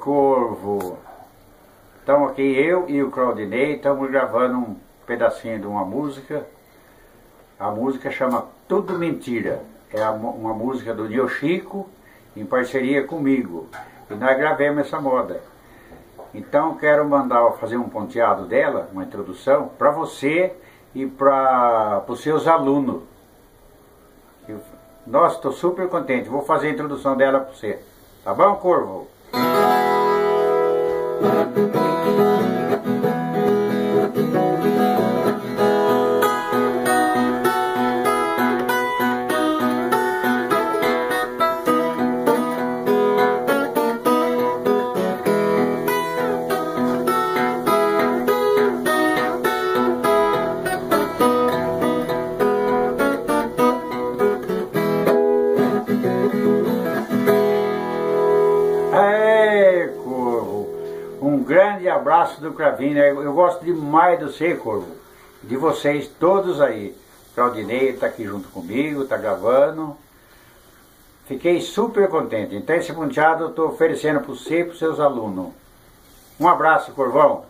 Corvo! Estamos aqui, eu e o Claudinei, estamos gravando um pedacinho de uma música. A música chama Tudo Mentira. É uma música do Nio Chico, em parceria comigo. E nós gravemos essa moda. Então quero mandar fazer um ponteado dela, uma introdução, para você e para os seus alunos. Nossa, estou super contente. Vou fazer a introdução dela para você. Tá bom, Corvo? Corvo. Um grande abraço do Cravino. Eu gosto demais do você, Corvo. De vocês todos aí. Claudinei está aqui junto comigo, está gravando. Fiquei super contente. Então esse ponteado eu estou oferecendo para você e para os seus alunos. Um abraço, Corvão.